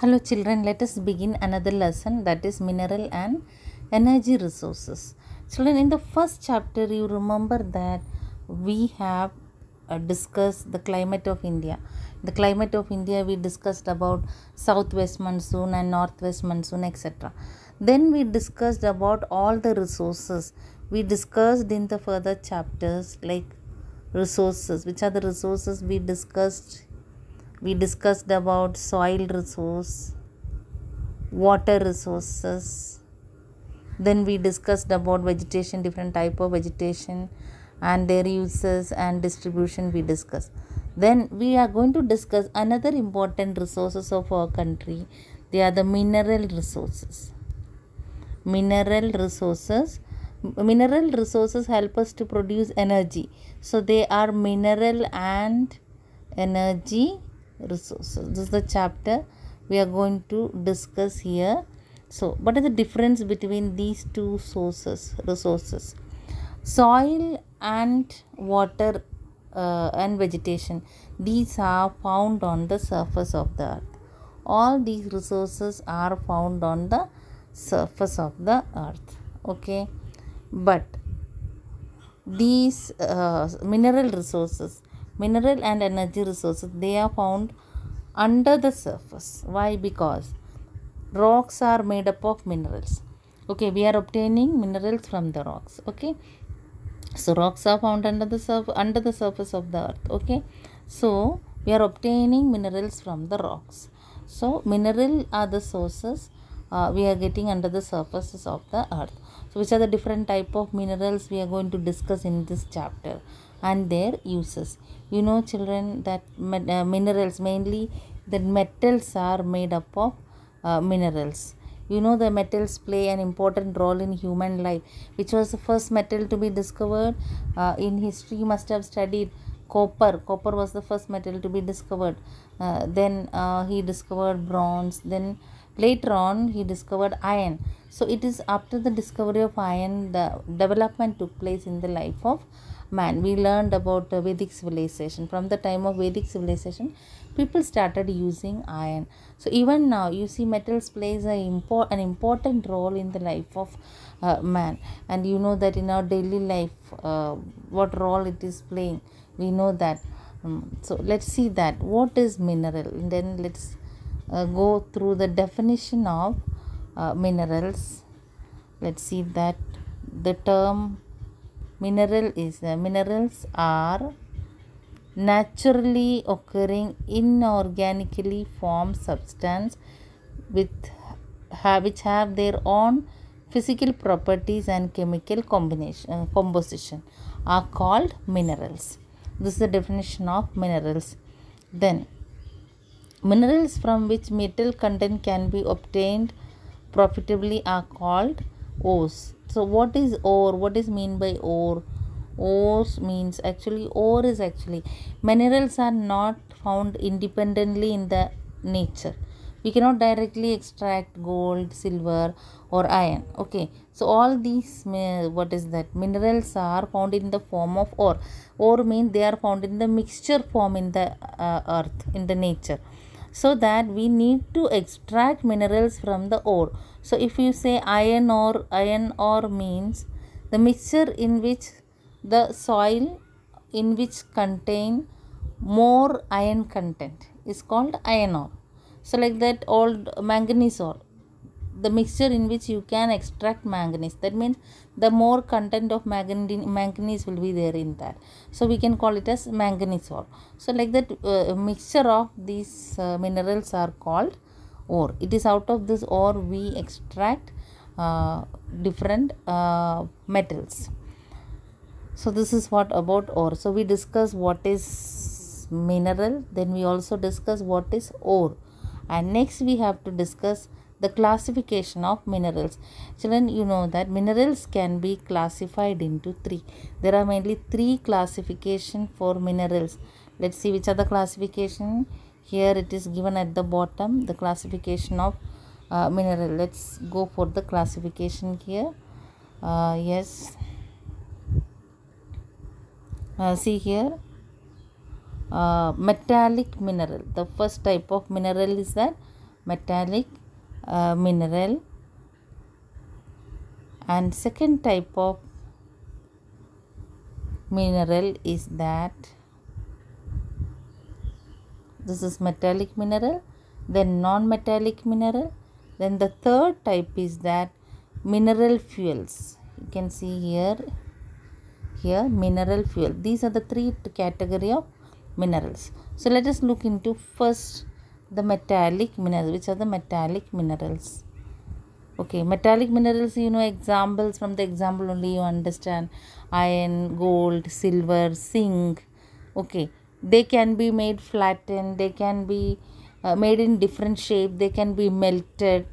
Hello children, let us begin another lesson that is mineral and energy resources. Children, in the first chapter you remember that we have uh, discussed the climate of India. The climate of India we discussed about southwest monsoon and northwest monsoon etc. Then we discussed about all the resources. We discussed in the further chapters like resources. Which are the resources we discussed we discussed about soil resource water resources. Then we discussed about vegetation different type of vegetation and their uses and distribution we discussed. Then we are going to discuss another important resources of our country. They are the mineral resources. Mineral resources mineral resources help us to produce energy. So they are mineral and energy resources this is the chapter we are going to discuss here. So what is the difference between these two sources resources? Soil and water uh, and vegetation these are found on the surface of the earth. All these resources are found on the surface of the earth okay? But these uh, mineral resources mineral and energy resources they are found under the surface. Why? Because rocks are made up of minerals. Okay we are obtaining minerals from the rocks. Okay so rocks are found under the surf under the surface of the earth. Okay so we are obtaining minerals from the rocks. So mineral are the sources uh, we are getting under the surfaces of the earth. So which are the different type of minerals we are going to discuss in this chapter and their uses. You know children that uh, minerals mainly the metals are made up of uh, minerals. You know the metals play an important role in human life which was the first metal to be discovered uh, in history. You must have studied copper. Copper was the first metal to be discovered. Uh, then uh, he discovered bronze. Then later on he discovered iron. So it is after the discovery of iron the development took place in the life of man we learned about uh, vedic civilization. From the time of vedic civilization people started using iron. So even now you see metals plays a import an important role in the life of uh, man. And you know that in our daily life uh, what role it is playing we know that. Um, so let's see that. What is mineral? And then let's uh, go through the definition of uh, minerals. Let's see that. The term mineral is uh, minerals are naturally occurring inorganically formed substance with have, which have their own physical properties and chemical combination uh, composition are called minerals. This is the definition of minerals. Then minerals from which metal content can be obtained profitably are called ores so what is ore what is mean by ore ores means actually ore is actually minerals are not found independently in the nature. We cannot directly extract gold silver or iron. Okay. So all these what is that? Minerals are found in the form of ore ore means they are found in the mixture form in the uh, earth in the nature so that we need to extract minerals from the ore. So if you say iron ore iron ore means the mixture in which the soil in which contain more iron content is called iron ore. So like that old manganese ore the mixture in which you can extract manganese. That means the more content of manganese will be there in that. So we can call it as manganese ore. So like that uh, mixture of these uh, minerals are called ore. It is out of this ore we extract uh, different metals. So this is what about ore. So we discuss what is mineral then we also discuss what is ore. And next we have to discuss the classification of minerals. Children you know that minerals can be classified into three. There are mainly three classification for minerals. Let's see which are the classification. Here it is given at the bottom the classification of uh, mineral. Let's go for the classification here. Uh, yes. Uh, see here. Uh, metallic mineral. The first type of mineral is that metallic uh, mineral. And second type of mineral is that this is metallic mineral then non-metallic mineral then the third type is that mineral fuels. You can see here here mineral fuel. These are the three category of minerals. So let us look into first the metallic minerals which are the metallic minerals. Okay metallic minerals you know examples from the example only you understand. Iron gold silver zinc. Okay they can be made flattened they can be uh, made in different shape they can be melted.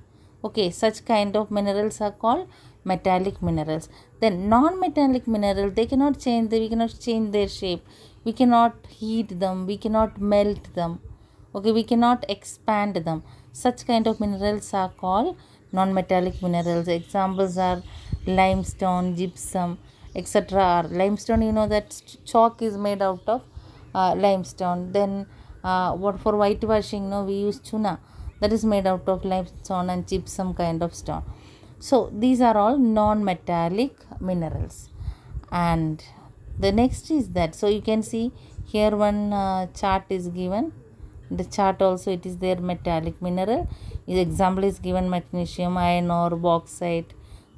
Okay such kind of minerals are called metallic minerals. Then non-metallic minerals they cannot change they, we cannot change their shape. We cannot heat them we cannot melt them okay we cannot expand them. Such kind of minerals are called non-metallic minerals. Examples are limestone gypsum etc limestone you know that chalk is made out of uh, limestone. Then uh, what for whitewashing no we use chuna that is made out of limestone and gypsum kind of stone. So these are all non-metallic minerals. And the next is that. So you can see here one uh, chart is given the chart also it is there metallic mineral. The example is given magnesium iron ore bauxite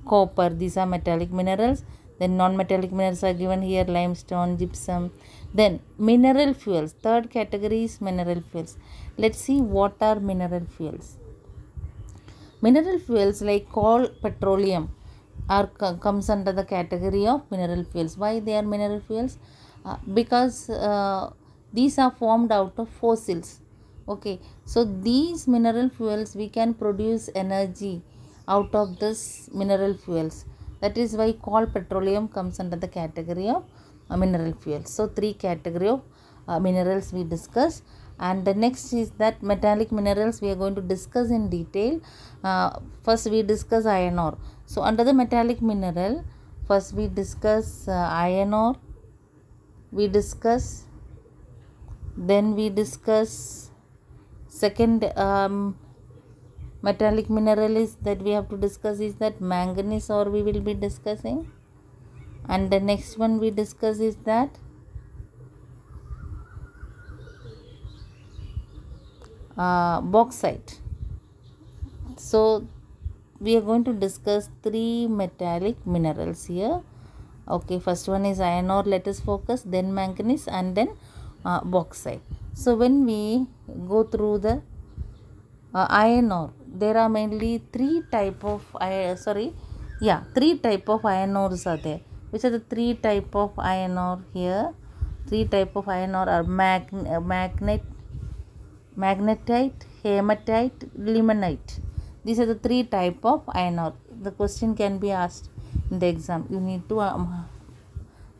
copper. These are metallic minerals. Then non-metallic minerals are given here limestone gypsum. Then mineral fuels. Third category is mineral fuels. Let's see what are mineral fuels. Mineral fuels like coal petroleum are comes under the category of mineral fuels. Why they are mineral fuels? Uh, because uh, these are formed out of fossils. Okay. So these mineral fuels we can produce energy out of this mineral fuels. That is why coal petroleum comes under the category of uh, mineral fuels. So three category of uh, minerals we discuss. And the next is that metallic minerals we are going to discuss in detail. Uh, first we discuss iron ore. So under the metallic mineral first we discuss uh, iron ore. We discuss then we discuss second um, metallic mineral is that we have to discuss is that manganese or we will be discussing. And the next one we discuss is that uh, bauxite. So we are going to discuss three metallic minerals here. Okay first one is iron ore let us focus then manganese and then uh, bauxite. So when we go through the uh, iron ore there are mainly three type of uh, sorry yeah three type of iron ores are there. Which are the three type of iron ore here? Three type of iron ore are mag uh, magnet magnetite hematite limonite. These are the three type of iron ore. The question can be asked in the exam. You need to um,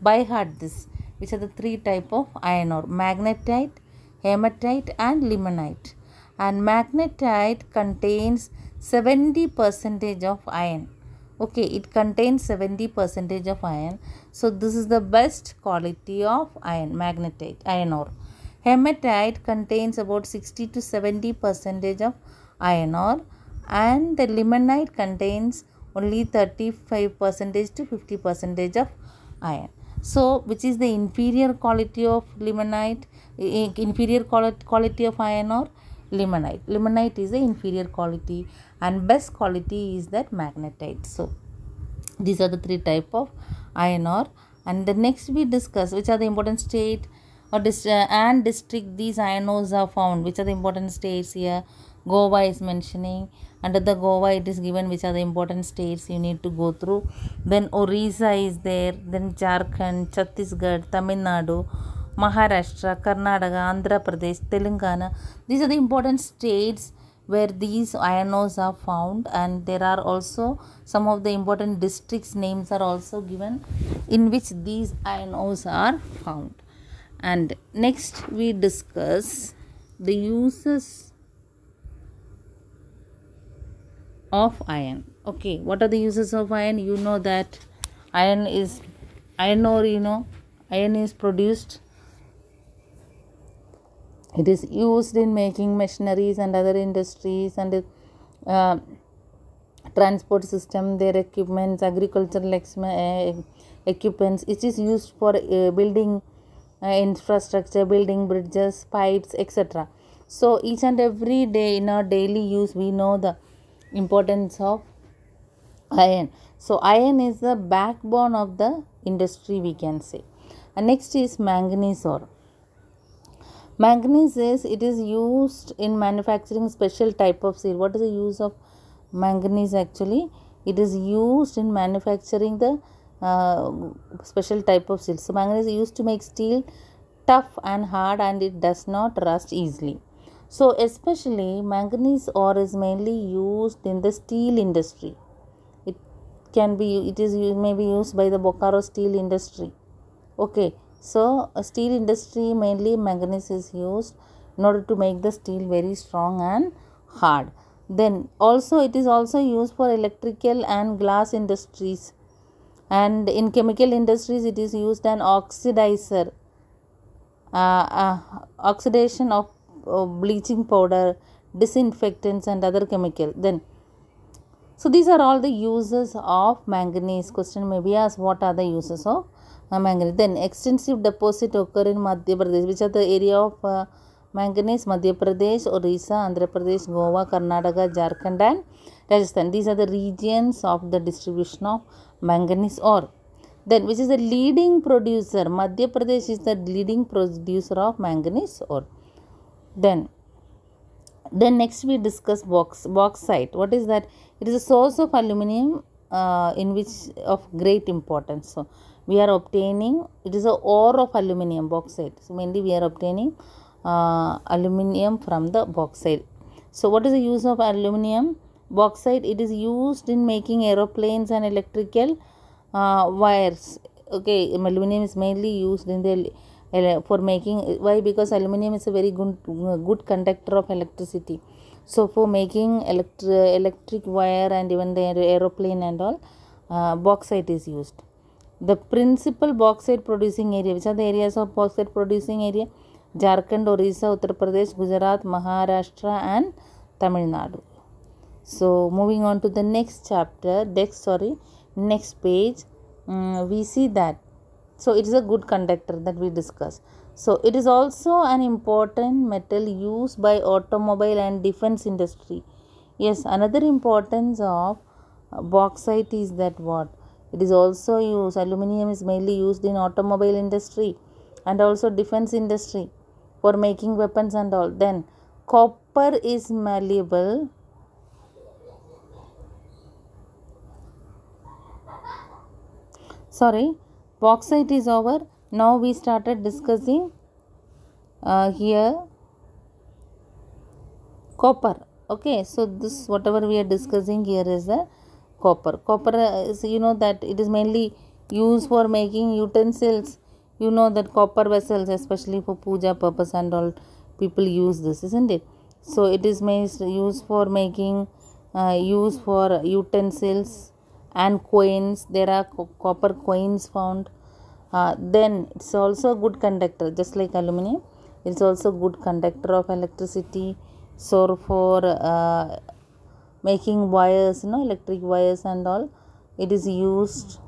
by heart this which are the three type of iron ore magnetite hematite and limonite. And magnetite contains 70 percentage of iron. Okay it contains 70 percentage of iron. So this is the best quality of iron magnetite iron ore. Hematite contains about 60 to 70 percentage of iron ore. And the limonite contains only 35 percentage to 50 percentage of iron so which is the inferior quality of limonite inferior quality of iron ore limonite? Limonite is the inferior quality and best quality is that magnetite. So these are the three type of iron ore. And the next we discuss which are the important state or dis- uh, and district these iron ores are found. Which are the important states here? Goa is mentioning under the goa it is given which are the important states you need to go through. Then orissa is there then jharkhand chhattisgarh tamil nadu maharashtra karnataka andhra pradesh telangana. These are the important states where these iron ores are found and there are also some of the important districts names are also given in which these iron ores are found. And next we discuss the uses of iron. Okay what are the uses of iron? You know that iron is iron ore you know iron is produced. It is used in making machineries and other industries and uh, transport system their equipments agricultural uh, equipments. It is used for uh, building uh, infrastructure building bridges pipes etc so each and every day in our daily use we know the importance of iron. So iron is the backbone of the industry we can say. And next is manganese ore. Manganese is it is used in manufacturing special type of steel. What is the use of manganese actually? It is used in manufacturing the uh, special type of steel. So manganese is used to make steel tough and hard and it does not rust easily so especially manganese ore is mainly used in the steel industry. It can be it is maybe used by the bokaro steel industry. Okay so steel industry mainly manganese is used in order to make the steel very strong and hard. Then also it is also used for electrical and glass industries. And in chemical industries it is used an oxidizer uh, uh, oxidation of bleaching powder disinfectants and other chemical. Then so these are all the uses of manganese. Question may be asked what are the uses of uh, manganese? Then extensive deposit occur in madhya pradesh. Which are the area of uh, manganese? Madhya pradesh orissa andhra pradesh goa karnataka jharkhand and rajasthan. These are the regions of the distribution of manganese ore. Then which is the leading producer? Madhya pradesh is the leading producer of manganese ore then then next we discuss box bauxite what is that? It is a source of aluminum uh, in which of great importance. So we are obtaining it is a ore of aluminum bauxite. So mainly we are obtaining uh, aluminum from the bauxite. So what is the use of aluminum? Bauxite it is used in making aeroplanes and electrical uh, wires. Okay aluminum is mainly used in the for making why? Because aluminum is a very good good conductor of electricity. So for making electri electric wire and even the aeroplane and all uh, bauxite is used. The principal bauxite producing area which are the areas of bauxite producing area? Jharkhand orissa uttar pradesh gujarat maharashtra and tamil nadu. So moving on to the next chapter next sorry next page. Um, we see that so it is a good conductor that we discuss. So it is also an important metal used by automobile and defense industry. Yes another importance of uh, bauxite is that what? It is also used aluminum is mainly used in automobile industry and also defense industry for making weapons and all. Then copper is malleable. Sorry bauxite is over. Now we started discussing uh, here copper. Okay so this whatever we are discussing here is the copper. Copper is you know that it is mainly used for making utensils. You know that copper vessels especially for puja purpose and all people use this isn't it? So it is used for making uh, use for utensils and coins. There are co copper coins found uh, then it's also a good conductor just like aluminum it's also good conductor of electricity. So for uh, making wires you know electric wires and all it is used.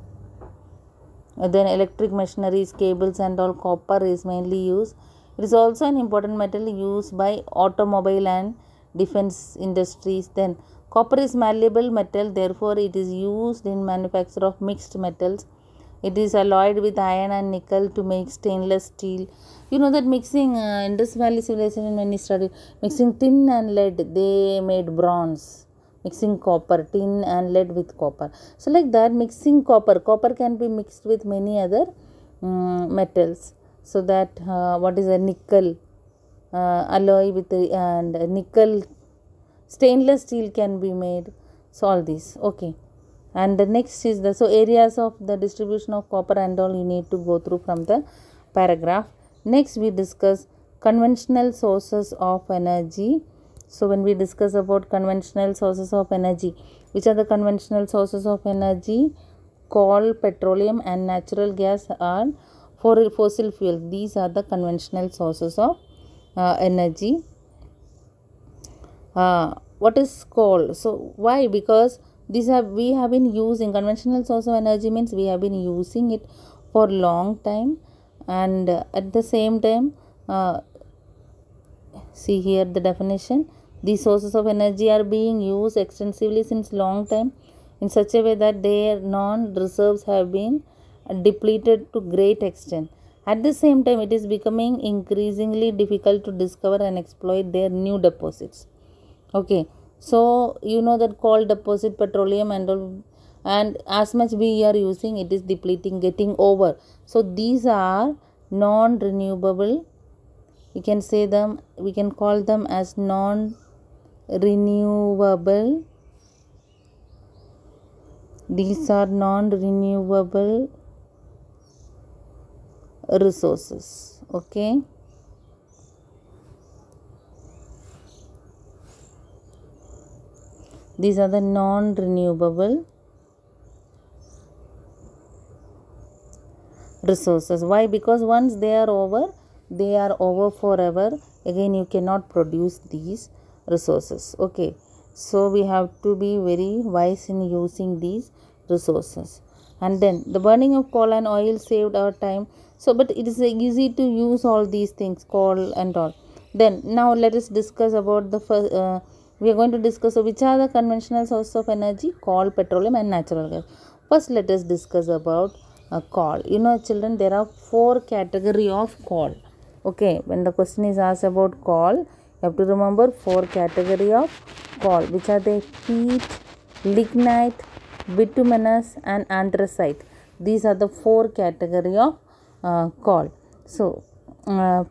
Then electric machineries cables and all copper is mainly used. It is also an important metal used by automobile and defense industries. Then copper is malleable metal therefore it is used in manufacture of mixed metals it is alloyed with iron and nickel to make stainless steel. You know that mixing uh, indus valley civilization when we studied mixing tin and lead they made bronze. Mixing copper tin and lead with copper. So like that mixing copper. Copper can be mixed with many other um, metals. So that uh, what is a nickel uh, alloy with the, and nickel stainless steel can be made. So all these. Okay and the next is the so areas of the distribution of copper and all you need to go through from the paragraph. Next we discuss conventional sources of energy. So when we discuss about conventional sources of energy which are the conventional sources of energy? Coal petroleum and natural gas are for fossil fuels these are the conventional sources of uh, energy. Uh, what is coal? So why? Because these have we have been using conventional source of energy means we have been using it for long time. And uh, at the same time uh, see here the definition. These sources of energy are being used extensively since long time in such a way that their non reserves have been depleted to great extent. At the same time it is becoming increasingly difficult to discover and exploit their new deposits. Okay so you know that coal deposit petroleum and all and as much we are using it is depleting getting over. So these are non renewable we can say them we can call them as non renewable these are non renewable resources okay these are the non renewable resources. Why? Because once they are over they are over forever. Again you cannot produce these resources. Okay. So we have to be very wise in using these resources. And then the burning of coal and oil saved our time. So but it is easy to use all these things coal and all. Then now let us discuss about the first uh, we are going to discuss which are the conventional sources of energy? Coal petroleum and natural gas. First let us discuss about uh, coal. You know children there are four category of coal. Okay when the question is asked about coal you have to remember four category of coal which are the peat lignite bituminous and anthracite. These are the four category of uh, coal. So uh,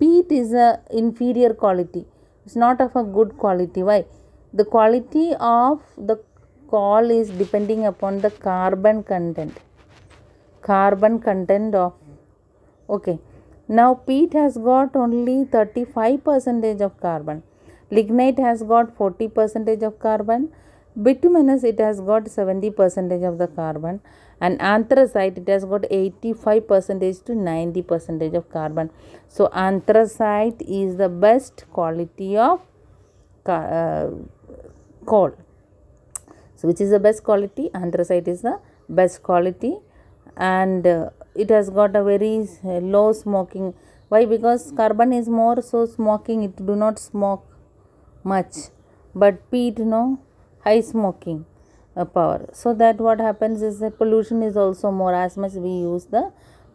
peat is a inferior quality it's not of a good quality. Why? The quality of the coal is depending upon the carbon content. Carbon content of okay. Now peat has got only 35 percentage of carbon. Lignite has got 40 percentage of carbon bituminous it has got 70 percentage of the carbon and anthracite it has got 85 percentage to 90 percentage of carbon. So anthracite is the best quality of uh, coal. So which is the best quality? Anthracite is the best quality and uh, it has got a very uh, low smoking. Why? Because carbon is more so smoking it do not smoke much. But peat no high smoking uh, power. So that what happens is that pollution is also more as much we use the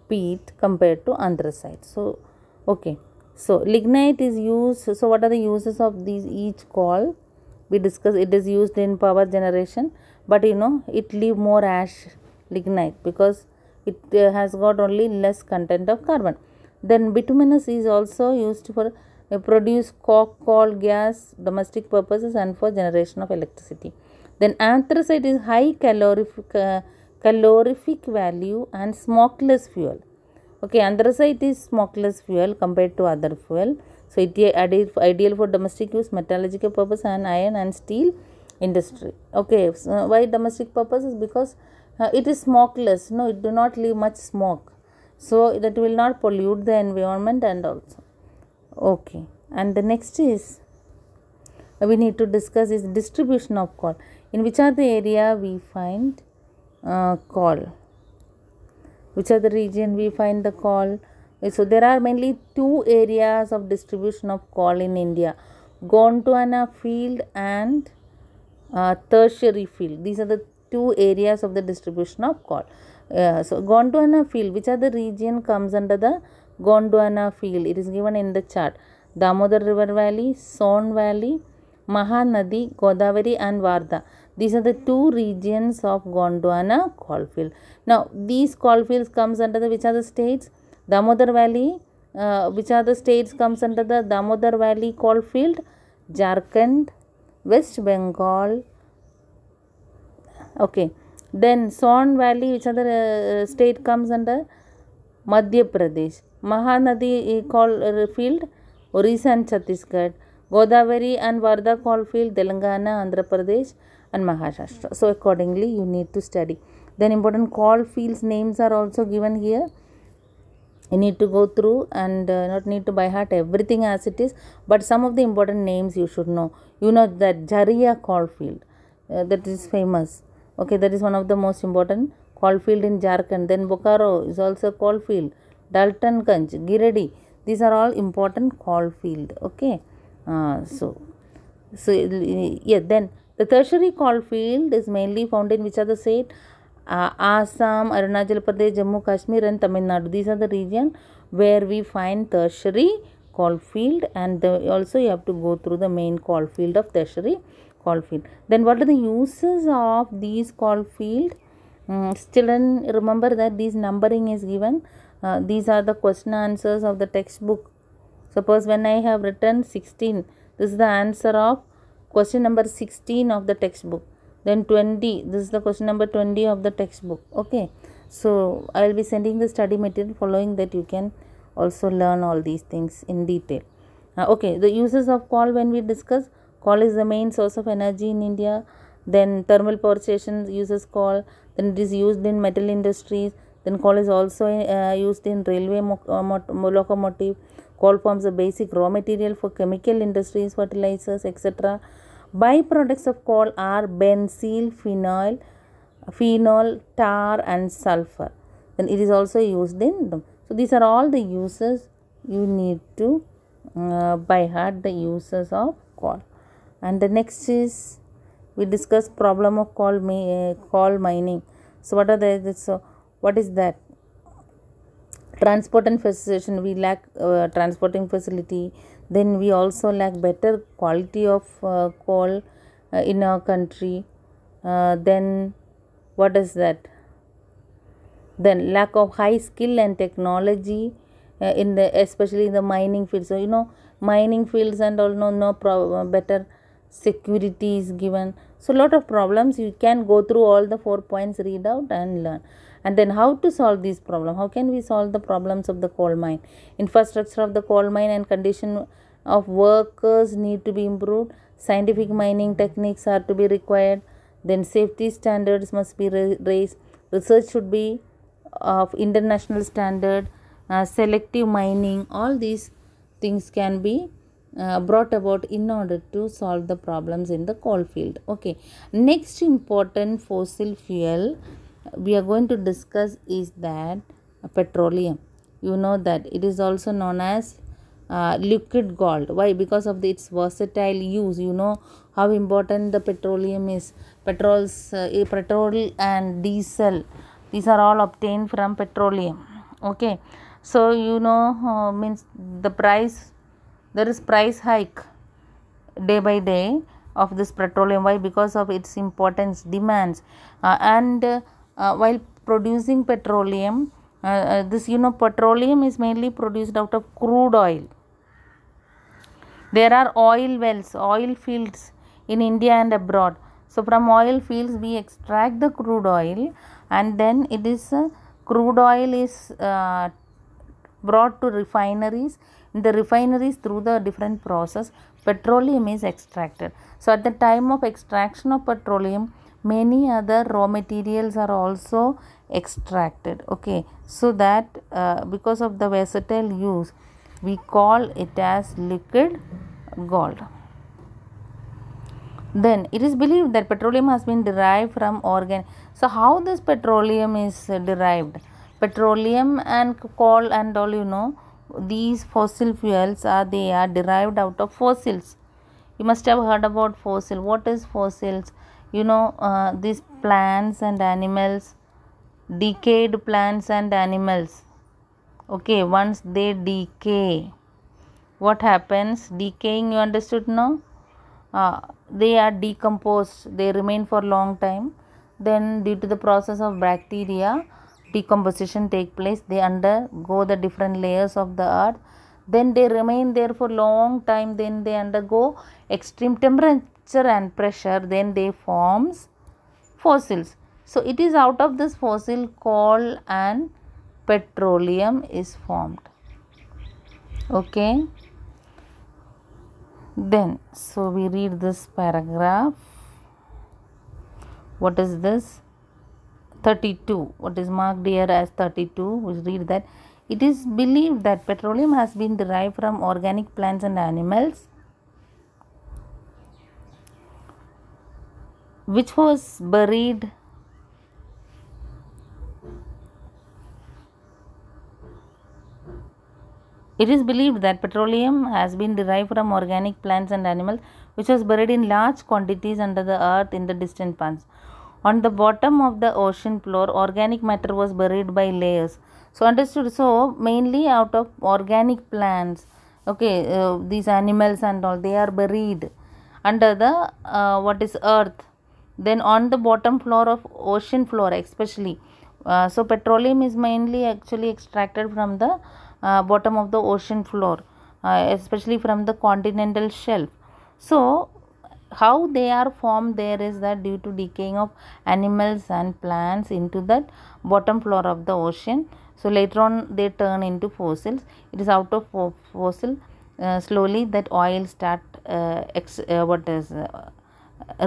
peat compared to anthracite so okay. So lignite is used so what are the uses of these each coal we discuss it is used in power generation but you know it leave more ash lignite because it uh, has got only less content of carbon. Then bituminous is also used for uh, produce coke coal gas domestic purposes and for generation of electricity. Then anthracite is high calorific uh, calorific value and smokeless fuel. Okay anthracite is smokeless fuel compared to other fuel. So it is ideal for domestic use metallurgical purpose and iron and steel industry. Okay so why domestic purpose? Is because uh, it is smokeless. No it do not leave much smoke. So that will not pollute the environment and also okay. And the next is we need to discuss is distribution of coal in which are the area we find uh, coal which are the region we find the coal so there are mainly two areas of distribution of coal in india. Gondwana field and uh, tertiary field. These are the two areas of the distribution of coal. Uh, so Gondwana field, which are the region comes under the Gondwana field. It is given in the chart. Damodar River Valley, Son Valley, Mahanadi, Godavari and Wardha. These are the two regions of Gondwana coal field. Now, these coal fields comes under the which are the states? Damodar Valley, uh, which are the states comes under the Damodar Valley coal field? Jharkhand, West Bengal, okay then Son Valley which other uh, state comes under Madhya Pradesh Mahanadi uh, field Orissa and Chhattisgarh Godavari and Wardha coal field Telangana Andhra Pradesh and Maharashtra. So accordingly you need to study. Then important coal fields names are also given here. You need to go through and uh, not need to by heart everything as it is but some of the important names you should know. You know that Jharia coalfield uh, that is famous. Okay that is one of the most important coal field in Jharkhand. Then Bokaro is also coalfield Daltonganj Giridih these are all important coalfield okay uh, so so yeah then the tertiary coalfield is mainly found in which are the state uh, Assam, Arunachal Pradesh, Jammu Kashmir and Tamil Nadu. These are the region where we find tertiary coalfield and the, also you have to go through the main coalfield of tertiary coalfield. Then what are the uses of these coalfield? Um, children remember that this numbering is given. Uh, these are the question answers of the textbook. Suppose when I have written 16, this is the answer of question number 16 of the textbook. Then 20 this is the question number 20 of the textbook. Okay. So i will be sending the study material. Following that you can also learn all these things in detail. Uh, okay. The uses of coal when we discuss. Coal is the main source of energy in india. Then thermal power stations uses coal then it is used in metal industries then coal is also uh, used in railway uh, locomotive coal forms a basic raw material for chemical industries fertilizers etc Byproducts of coal are benzene, phenol, phenol, tar and sulfur. Then it is also used in them. So these are all the uses you need to uh, by heart the uses of coal. And the next is we discuss problem of coal, uh, coal mining. So what are the so what is that? Transport and facilitation we lack uh, transporting facility. Then we also lack better quality of uh, coal uh, in our country. Uh, then what is that? Then lack of high skill and technology uh, in the especially in the mining field. So you know mining fields and all no no pro- uh, better security is given. So lot of problems you can go through all the four points read out and learn and then how to solve these problem? How can we solve the problems of the coal mine? Infrastructure of the coal mine and condition of workers need to be improved. Scientific mining techniques are to be required. Then safety standards must be raised. Research should be of international standard. Uh, selective mining all these things can be uh, brought about in order to solve the problems in the coal field. Okay. Next important fossil fuel we are going to discuss is that petroleum. You know that it is also known as uh, liquid gold. Why? Because of the, its versatile use. You know how important the petroleum is. Petrols uh, petrol and diesel these are all obtained from petroleum. Okay. So you know uh, means the price there is price hike day by day of this petroleum. Why? Because of its importance demands. Uh, and while producing petroleum uh, uh, this you know petroleum is mainly produced out of crude oil. There are oil wells oil fields in india and abroad. So from oil fields we extract the crude oil and then it is uh, crude oil is uh, brought to refineries. In the refineries through the different process petroleum is extracted so at the time of extraction of petroleum many other raw materials are also extracted. Okay. So that uh, because of the versatile use we call it as liquid gold. Then it is believed that petroleum has been derived from organ so how this petroleum is derived? Petroleum and coal and all you know these fossil fuels are they are derived out of fossils you must have heard about fossil. What is fossils? You know uh, these plants and animals decayed plants and animals. Okay once they decay what happens? Decaying you understood now uh, they are decomposed. They remain for long time. Then due to the process of bacteria decomposition take place. They undergo the different layers of the earth. Then they remain there for long time. Then they undergo extreme temperature and pressure then they forms fossils. So it is out of this fossil coal and petroleum is formed. Okay. Then so we read this paragraph. What is this? 32 what is marked here as 32 we read that. It is believed that petroleum has been derived from organic plants and animals which was buried It is believed that petroleum has been derived from organic plants and animals which was buried in large quantities under the earth in the distant past. On the bottom of the ocean floor, organic matter was buried by layers. So, understood. So, mainly out of organic plants, okay, uh, these animals and all, they are buried under the uh, what is earth. Then, on the bottom floor of ocean floor, especially. Uh, so, petroleum is mainly actually extracted from the uh, bottom of the ocean floor, uh, especially from the continental shelf. So, how they are formed there is that due to decaying of animals and plants into that bottom floor of the ocean. So, later on they turn into fossils. It is out of fossil uh, slowly that oil start uh, ex, uh, what is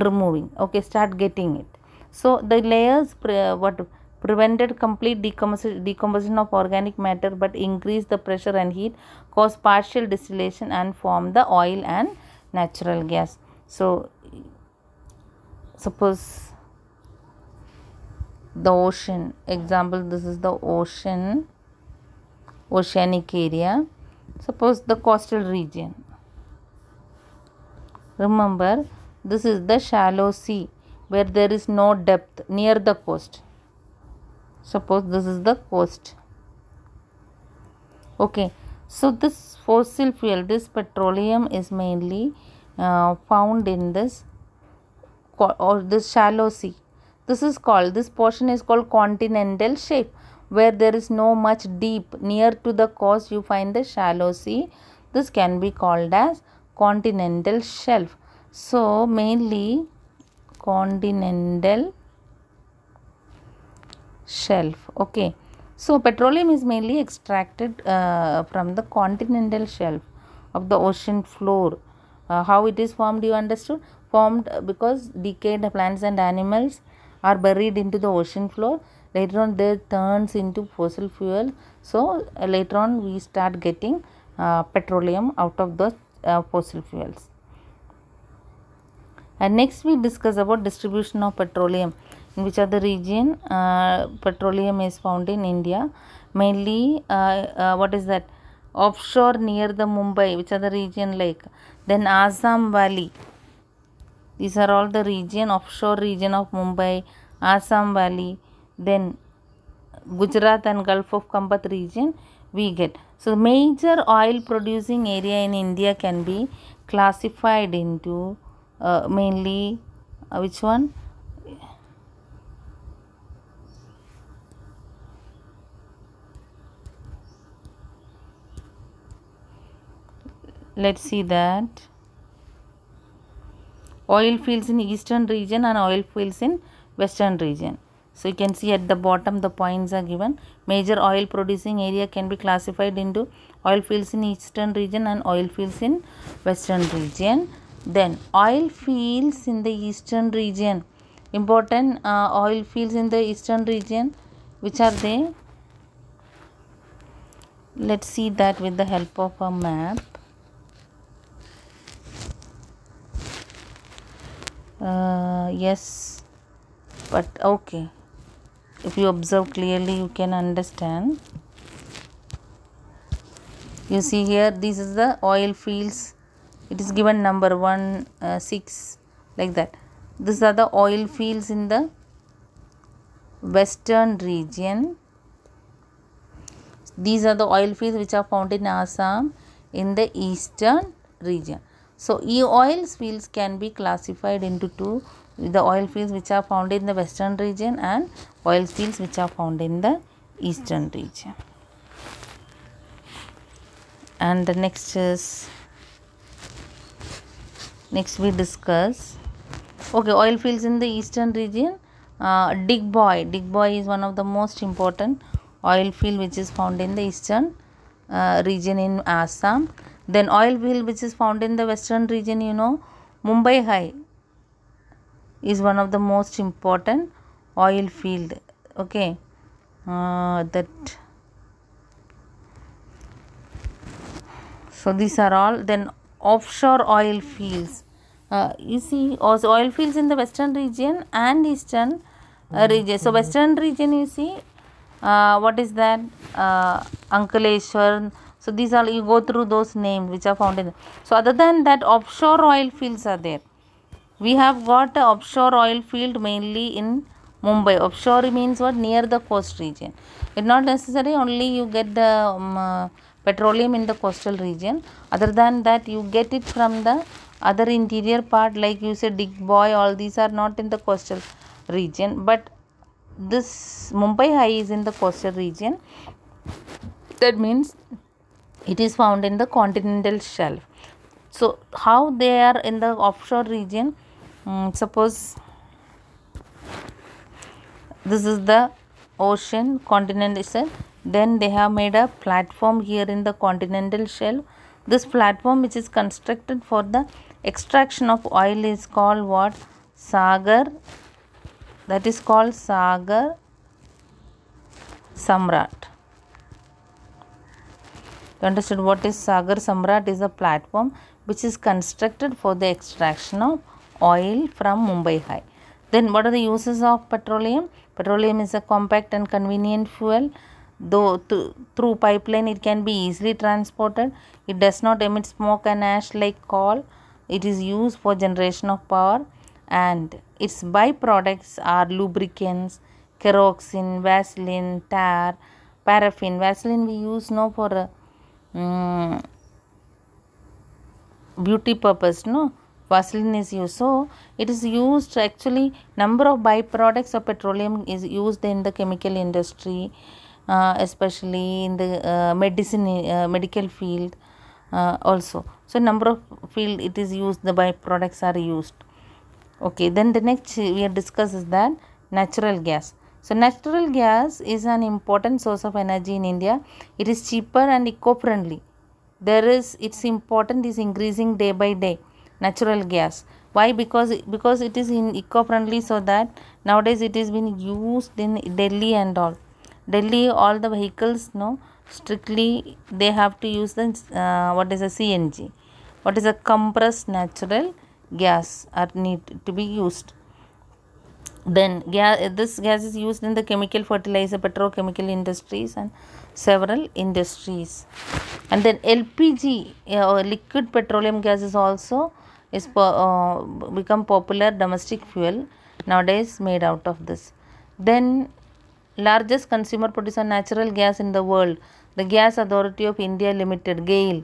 removing okay start getting it so the layers pre what prevented complete decomposition of organic matter but increase the pressure and heat, cause partial distillation and form the oil and natural gas. So, suppose the ocean, example this is the ocean, oceanic area, suppose the coastal region. Remember this is the shallow sea where there is no depth near the coast. Suppose this is the coast. Okay. So this fossil fuel this petroleum is mainly uh, found in this or this shallow sea. This is called this portion is called continental shelf where there is no much deep near to the coast you find the shallow sea. This can be called as continental shelf so mainly continental shelf. Okay. So petroleum is mainly extracted uh, from the continental shelf of the ocean floor. Uh, how it is formed you understood? Formed because decayed plants and animals are buried into the ocean floor. Later on they turns into fossil fuel. So uh, later on we start getting uh, petroleum out of the uh, fossil fuels and next we discuss about distribution of petroleum in which other region uh, petroleum is found in India. Mainly uh, uh, what is that? Offshore near the Mumbai which other region like then Assam Valley. These are all the region offshore region of Mumbai Assam Valley then Gujarat and Gulf of Khambhat region we get. So major oil producing area in India can be classified into uh, mainly uh, which one? Let's see that. Oil fields in eastern region and oil fields in western region. So you can see at the bottom the points are given. Major oil producing area can be classified into oil fields in eastern region and oil fields in western region then oil fields in the eastern region. Important uh, oil fields in the eastern region which are they let's see that with the help of a map. Uh, yes but okay. If you observe clearly you can understand. You see here this is the oil fields it is given number 1 uh, 6 like that. These are the oil fields in the western region. These are the oil fields which are found in assam in the eastern region. So, e oil fields can be classified into two. The oil fields which are found in the western region and oil fields which are found in the eastern region. And the next is next we discuss. Okay oil fields in the eastern region. Uh, Digboi Digboi is one of the most important oil field which is found in the eastern uh, region in Assam. Then oil field which is found in the western region you know Mumbai High is one of the most important oil field. Okay. Uh, that. So these are all. Then offshore oil fields. Uh, you see also oil fields in the western region and eastern uh, region. So western region you see uh, what is that? Uh, Ankleshwar so these are you go through those names which are found in so other than that offshore oil fields are there. We have got offshore oil field mainly in Mumbai. Offshore means what? Near the coast region. It's not necessary only you get the um, uh, petroleum in the coastal region. Other than that you get it from the other interior part like you said Digboi all these are not in the coastal region. But this Mumbai high is in the coastal region. That means it is found in the continental shelf. So how they are in the offshore region? Um, suppose this is the ocean continental shelf then they have made a platform here in the continental shelf this platform which is constructed for the extraction of oil is called what? Sagar. That is called sagar samrat. You understood what is sagar samrat is a platform which is constructed for the extraction of oil from mumbai high. Then what are the uses of petroleum? Petroleum is a compact and convenient fuel though th- through pipeline it can be easily transported. It does not emit smoke and ash like coal. It is used for generation of power. And its byproducts are lubricants kerosene vaseline tar paraffin. Vaseline we use now for um, beauty purpose no? Vaseline is used. So it is used actually number of byproducts of petroleum is used in the chemical industry especially in the uh, medicine uh, medical field uh, also. So number of field it is used the byproducts are used. Okay then the next we are discuss is that natural gas. So natural gas is an important source of energy in india. It is cheaper and eco-friendly. There is its important is increasing day by day natural gas. Why? Because because it is in eco-friendly so that nowadays it is being used in delhi and all delhi all the vehicles no strictly they have to use the uh, what is a cng what is a compressed natural gas are need to be used. Then gas, this gas is used in the chemical fertilizer petrochemical industries and several industries. And then lpg uh, liquid petroleum gas is also is uh, become popular domestic fuel nowadays made out of this. Then largest consumer producer natural gas in the world the gas authority of india limited gail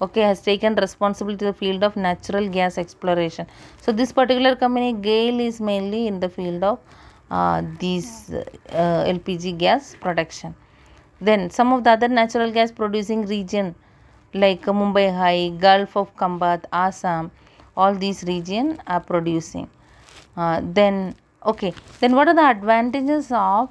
okay has taken responsibility the field of natural gas exploration. So this particular company gail is mainly in the field of uh, these uh, lpg gas production. Then some of the other natural gas producing region like mumbai high gulf of Khambhat assam all these region are producing. Uh, then okay then what are the advantages of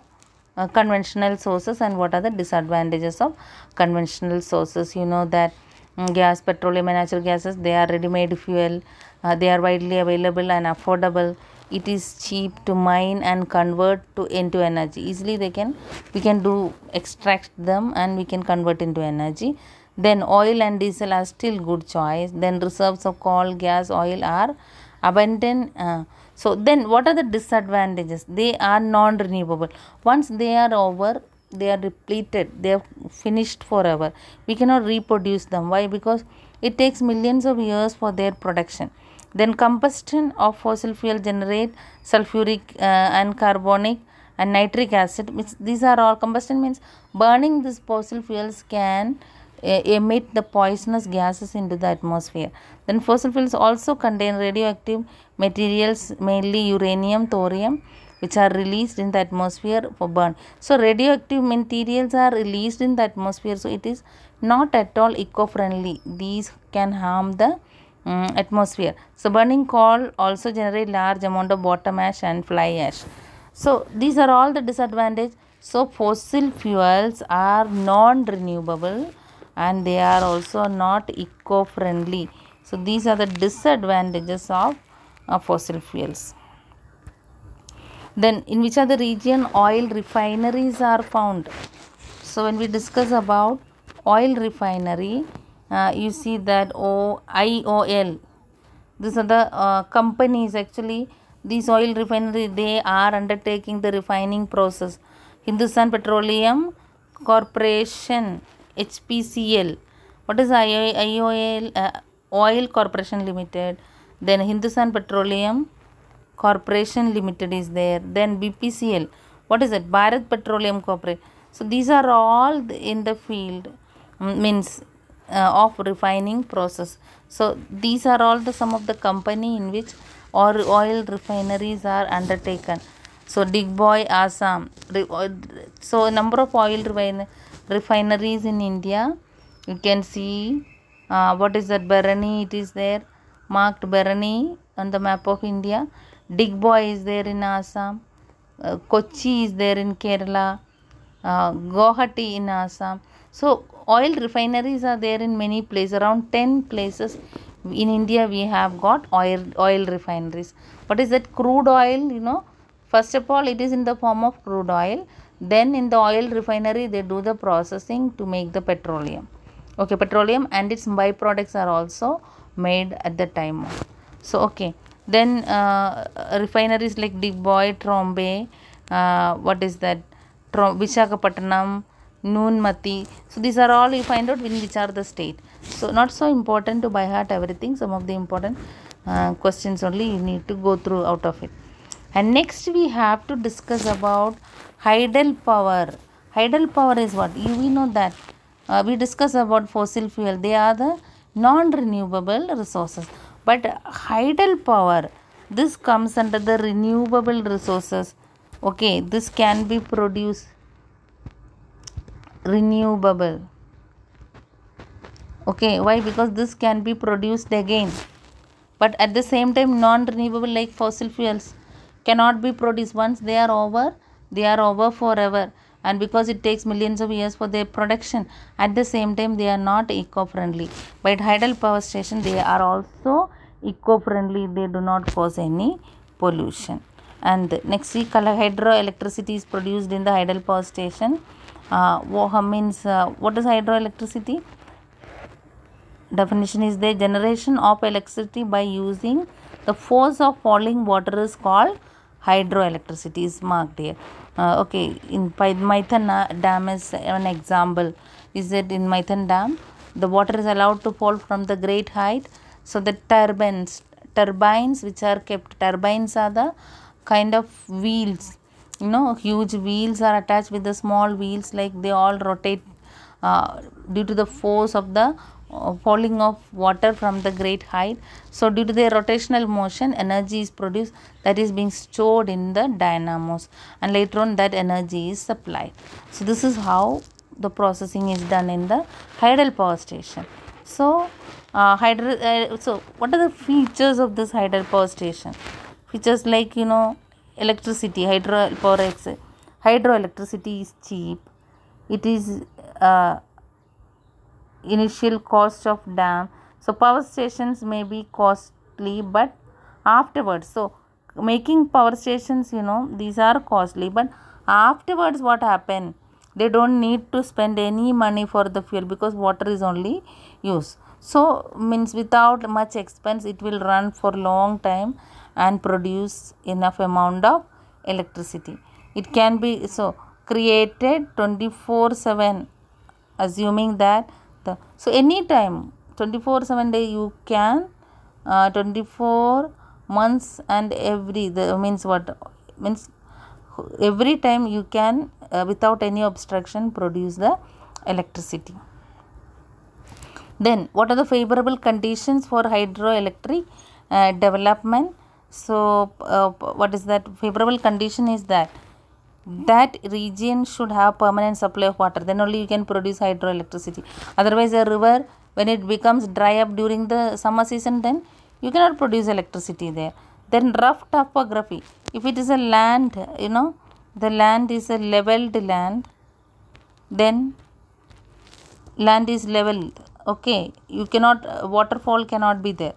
uh, conventional sources and what are the disadvantages of conventional sources? You know that Mm, gas petroleum and natural gases they are ready made fuel uh, they are widely available and affordable. It is cheap to mine and convert to into energy. Easily they can we can do extract them and we can convert into energy. Then oil and diesel are still good choice. Then reserves of coal gas oil are abundant uh, so then what are the disadvantages? They are non renewable once they are over they are depleted they are finished forever. We cannot reproduce them. Why? Because it takes millions of years for their production. Then combustion of fossil fuel generate sulfuric uh, and carbonic and nitric acid which these are all combustion means. Burning these fossil fuels can uh, emit the poisonous gases into the atmosphere. Then fossil fuels also contain radioactive materials mainly uranium thorium which are released in the atmosphere for burn. So radioactive materials are released in the atmosphere. So it is not at all eco-friendly. These can harm the um, atmosphere. So burning coal also generate large amount of bottom ash and fly ash. So these are all the disadvantage. So fossil fuels are non-renewable and they are also not eco-friendly. So these are the disadvantages of uh, fossil fuels then in which other region oil refineries are found so when we discuss about oil refinery uh, you see that O IOL. These are the uh, companies actually. These oil refinery they are undertaking the refining process. Hindustan Petroleum Corporation HPCL. What is IOL? Uh, oil Corporation Limited. Then Hindustan Petroleum Corporation Limited is there. Then BPCL. What is it? Bharat Petroleum Corporation. So these are all in the field means uh, of refining process. So these are all the some of the company in which or oil refineries are undertaken. So Digboi Assam. So number of oil refin refineries in India. You can see uh, what is that Barauni it is there marked Barauni on the map of India. Digboi is there in Assam. Uh, Kochi is there in Kerala. Uh, Guwahati in Assam. So oil refineries are there in many places. Around 10 places in India we have got oil oil refineries. What is that? Crude oil, you know. First of all, it is in the form of crude oil. Then in the oil refinery, they do the processing to make the petroleum. Okay, petroleum and its byproducts are also made at the time. So, okay then uh, refineries like Digboi, Trombay, uh, what is that, Trom- Visakhapatnam, Noonmati. So these are all you find out in which are the state. So not so important to by heart everything. Some of the important uh, questions only you need to go through out of it. And next we have to discuss about hydel power. Hydel power is what? You, we know that. Uh, we discuss about fossil fuel. They are the non-renewable resources. But hydel power this comes under the renewable resources. Okay this can be produced renewable. Okay why? Because this can be produced again. But at the same time non renewable like fossil fuels cannot be produced. Once they are over they are over forever and because it takes millions of years for their production at the same time they are not eco-friendly. But hydel power station they are also eco-friendly. They do not cause any pollution. And next see hydroelectricity is produced in the hydel power station. Uh, means uh, what is hydroelectricity? Definition is the generation of electricity by using the force of falling water is called hydroelectricity is marked here uh, okay in Maithan dam is an example. Is that in Maithan dam? The water is allowed to fall from the great height. So the turbines turbines which are kept turbines are the kind of wheels. You know huge wheels are attached with the small wheels like they all rotate uh, due to the force of the falling of water from the great height. So, due to the rotational motion, energy is produced that is being stored in the dynamos and later on that energy is supplied. So, this is how the processing is done in the hydel power station. So, uh, hydro, uh, so what are the features of this hydel power station? Features like you know electricity, hydro power, hydroelectricity is cheap. It is uh, initial cost of dam. So power stations may be costly but afterwards so making power stations you know these are costly but afterwards what happen? They don't need to spend any money for the fuel because water is only used so means without much expense it will run for long time and produce enough amount of electricity. It can be so created 24 7 assuming that so anytime 24 7 day you can uh, 24 months and every the means what means every time you can uh, without any obstruction produce the electricity. Then what are the favorable conditions for hydroelectric uh, development? So uh, what is that? Favorable condition is that that region should have permanent supply of water. Then only you can produce hydroelectricity. Otherwise a river when it becomes dry up during the summer season then you cannot produce electricity there. Then rough topography. If it is a land you know the land is a leveled land then land is leveled. Okay you cannot waterfall cannot be there.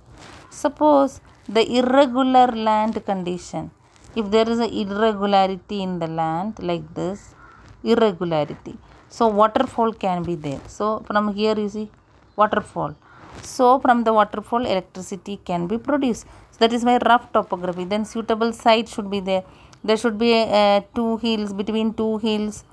Suppose the irregular land condition if there is a irregularity in the land like this irregularity. So waterfall can be there. So from here you see waterfall. So from the waterfall electricity can be produced. So that is why rough topography then suitable site should be there. There should be uh, two hills between two hills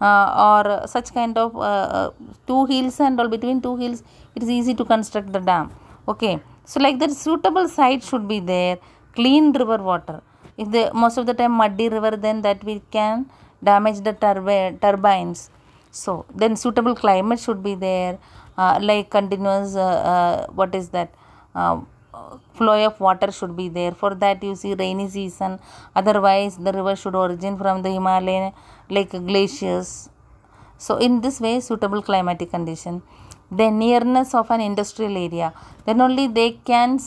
uh, or such kind of uh, uh, two hills and all between two hills it is easy to construct the dam. Okay. So like that suitable site should be there. Clean river water if the most of the time muddy river then that we can damage the turbi- turbines. So then suitable climate should be there. Uh, like continuous uh, uh, what is that? Uh, flow of water should be there. For that you see rainy season. Otherwise the river should origin from the himalayan like glaciers. So in this way suitable climatic condition. The nearness of an industrial area. Then only they can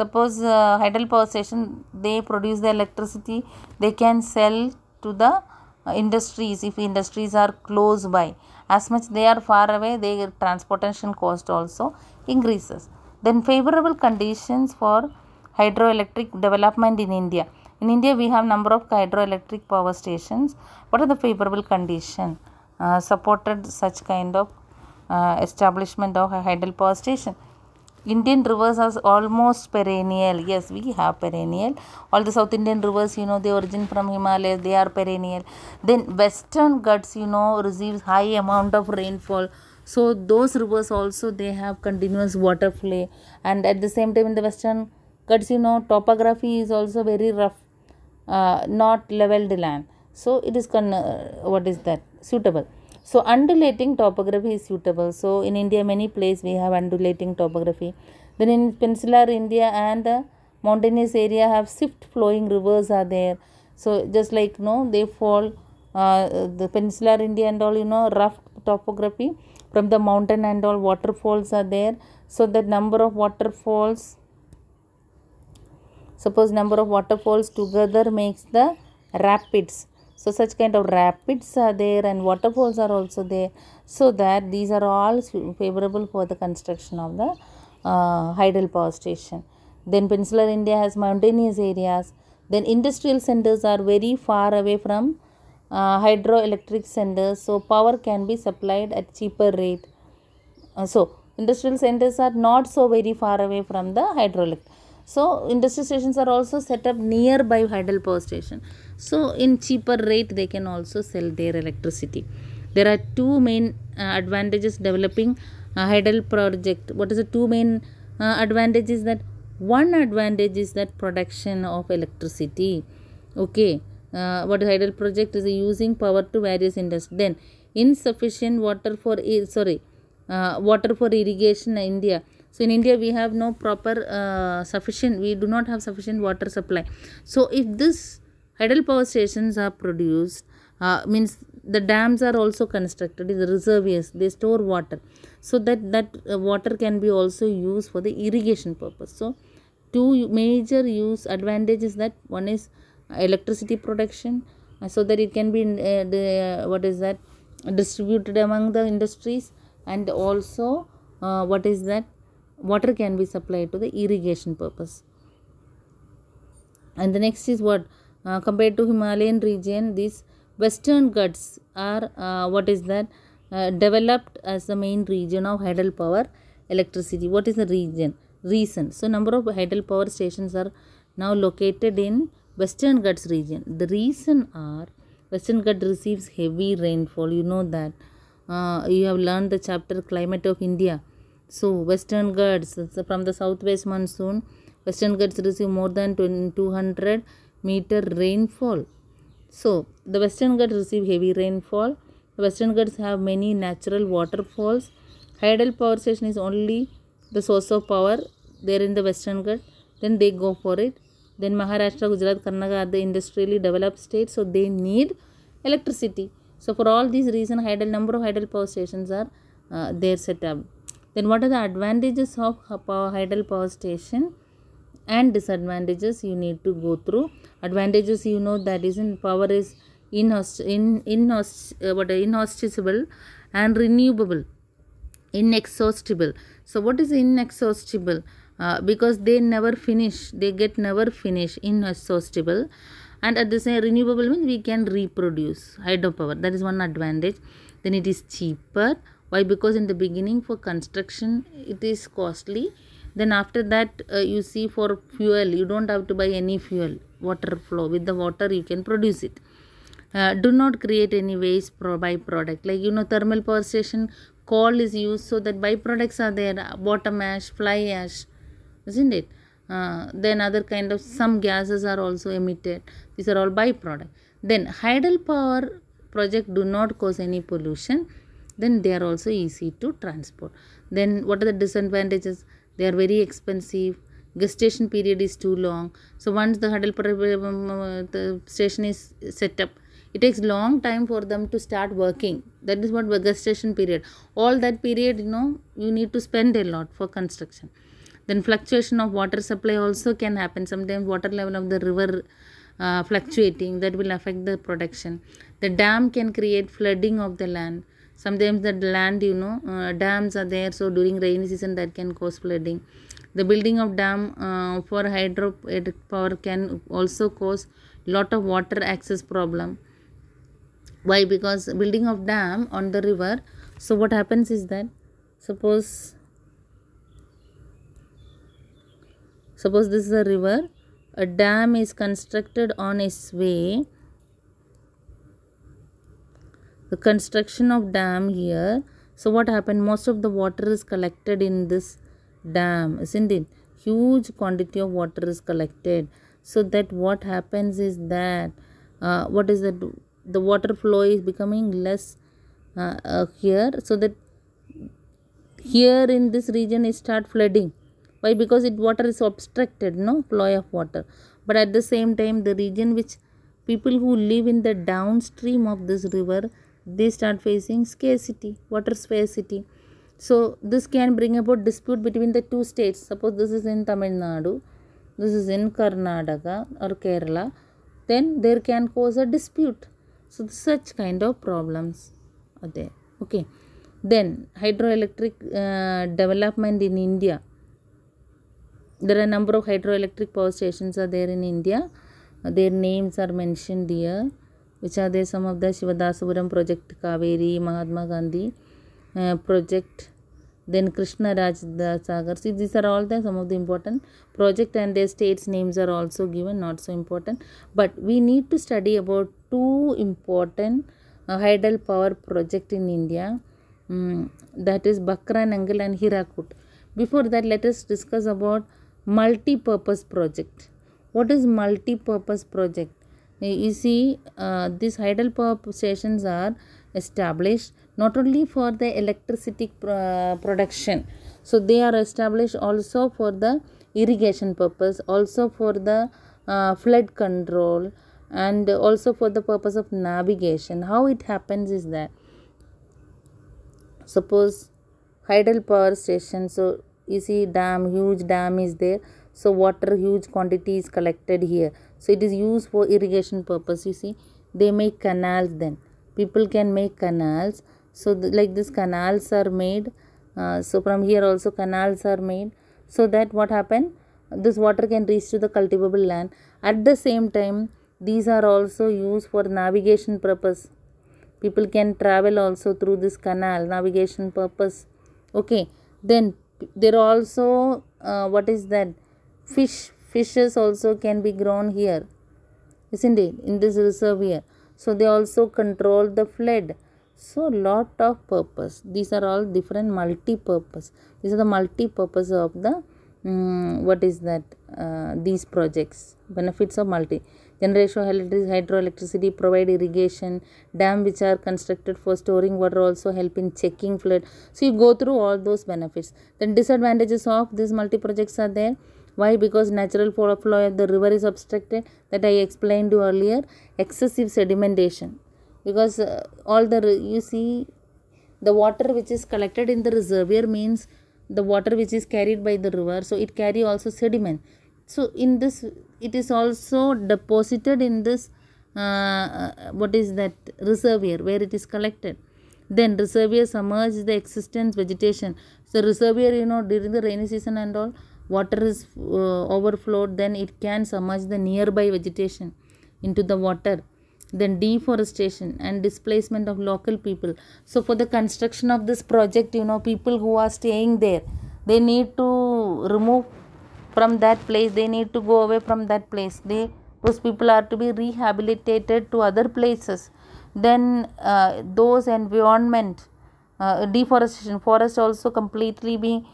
suppose uh, hydel power station they produce the electricity they can sell to the uh, industries if industries are close by. As much they are far away their transportation cost also increases. Then favorable conditions for hydroelectric development in india. In india we have number of hydroelectric power stations. What are the favorable condition uh, supported such kind of uh, establishment of a hydel power station Indian rivers are almost perennial. Yes, we have perennial. All the South Indian rivers, you know, they origin from Himalayas. They are perennial. Then Western Ghats, you know, receives high amount of rainfall. So those rivers also they have continuous water flow. And at the same time, in the Western Ghats, you know, topography is also very rough, uh, not leveled land. So it is con- uh, what is that suitable so undulating topography is suitable. So in India, many places we have undulating topography. Then in peninsular India and the mountainous area have swift flowing rivers are there. So just like you know they fall uh, the peninsular India and all you know rough topography from the mountain and all waterfalls are there. So the number of waterfalls suppose number of waterfalls together makes the rapids so such kind of rapids are there and waterfalls are also there. So that these are all favorable for the construction of the uh, hydel power station. Then peninsular india has mountainous areas. Then industrial centers are very far away from uh, hydroelectric centers. So power can be supplied at cheaper rate. Uh, so industrial centers are not so very far away from the hydroelectric so industrial stations are also set up nearby hydel power station so in cheaper rate they can also sell their electricity. There are two main uh, advantages developing a hydel project. What is the two main uh, advantages that one advantage is that production of electricity. Okay uh, what hydel project? Is using power to various industries. Then insufficient water for sorry uh, water for irrigation in india. So in india we have no proper uh, sufficient we do not have sufficient water supply. So if this hydel power stations are produced uh, means the dams are also constructed the reservoirs. They store water. So that that uh, water can be also used for the irrigation purpose. So two major use advantages that one is electricity production uh, so that it can be uh, the, what is that distributed among the industries and also uh, what is that water can be supplied to the irrigation purpose. And the next is what uh, compared to Himalayan region, these western Ghats are uh, what is that uh, developed as the main region of hydel power electricity. What is the region? Reason. So number of hydel power stations are now located in western Ghats region. The reason are western Ghats receives heavy rainfall. You know that. Uh, you have learned the chapter climate of India. So western Ghats from the southwest monsoon, western Ghats receive more than 200 meter rainfall. So, the Western Ghats receive heavy rainfall. The Western Ghats have many natural waterfalls. Hydel power station is only the source of power there in the Western Ghats. Then they go for it. Then Maharashtra, Gujarat, Karnataka are the industrially developed states, so they need electricity. So for all these reasons, hydel number of hydel power stations are uh, there set up. Then what are the advantages of hydel power station? And disadvantages you need to go through. Advantages you know that is in power is inhost in inhost uh, what inhospitable and renewable inexhaustible. So what is inexhaustible? Uh, because they never finish they get never finish inexhaustible. And at the same renewable means we can reproduce hydropower. That is one advantage. Then it is cheaper. Why? Because in the beginning for construction it is costly then after that uh, you see for fuel you don't have to buy any fuel water flow. With the water you can produce it. Uh, do not create any waste pro- byproduct. Like you know thermal power station coal is used so that byproducts are there bottom ash fly ash isn't it? Uh, then other kind of some gases are also emitted. These are all byproduct. Then hydel power project do not cause any pollution. Then they are also easy to transport. Then what are the disadvantages they are very expensive. Gestation period is too long. So once the power um, uh, the station is set up it takes long time for them to start working. That is what the gestation period. All that period you know you need to spend a lot for construction. Then fluctuation of water supply also can happen. Sometimes water level of the river uh, fluctuating. That will affect the production. The dam can create flooding of the land sometimes the land you know uh, dams are there so during rainy season that can cause flooding. The building of dam uh, for hydro power can also cause lot of water access problem. Why? Because building of dam on the river so what happens is that suppose suppose this is a river a dam is constructed on its way the construction of dam here. So what happened? Most of the water is collected in this dam isn't it? Huge quantity of water is collected. So that what happens is that uh, what is that? The water flow is becoming less uh, uh, here. So that here in this region it start flooding. Why? Because it water is obstructed no? Flow of water. But at the same time the region which people who live in the downstream of this river they start facing scarcity water scarcity. So this can bring about dispute between the two states. Suppose this is in tamil nadu this is in karnataka or kerala then there can cause a dispute. So such kind of problems are there. Okay. Then hydroelectric uh, development in india. There are a number of hydroelectric power stations are there in india. Their names are mentioned here which are there some of the shivadasapuram project kaveri mahatma gandhi project then krishna raj sagar see these are all the some of the important project and their states names are also given not so important. But we need to study about two important uh, hydel power project in india. Mm, that is Bhakra Nangal and hirakud before that let us discuss about multi-purpose project. What is multi-purpose project? Uh, you see uh, these hydel power stations are established not only for the electricity uh, production. So they are established also for the irrigation purpose also for the uh, flood control and also for the purpose of navigation. How it happens is that suppose hydel power station so you see dam huge dam is there. So water huge quantity is collected here so it is used for irrigation purpose you see. They make canals then. People can make canals. So like this canals are made uh, so from here also canals are made. So that what happen this water can reach to the cultivable land. At the same time these are also used for navigation purpose. People can travel also through this canal navigation purpose. Okay then there are also uh, what is that? Fish fishes also can be grown here isn't it? In this reserve here. So they also control the flood. So lot of purpose. These are all different multi-purpose. These are the multi-purpose of the um, what is that uh, these projects. Benefits of multi generation of electric- hydroelectricity provide irrigation dam which are constructed for storing water also help in checking flood. So you go through all those benefits. Then disadvantages of these multi projects are there why? Because natural flow flow of the river is obstructed that i explained you earlier excessive sedimentation. Because uh, all the you see the water which is collected in the reservoir means the water which is carried by the river so it carry also sediment. So in this it is also deposited in this uh, uh, what is that reservoir where it is collected. Then reservoir submerge the existence vegetation. So reservoir you know during the rainy season and all water is uh, overflowed then it can submerge the nearby vegetation into the water then deforestation and displacement of local people. So for the construction of this project you know people who are staying there they need to remove from that place they need to go away from that place. They those people are to be rehabilitated to other places. Then uh, those environment uh, deforestation forest also completely be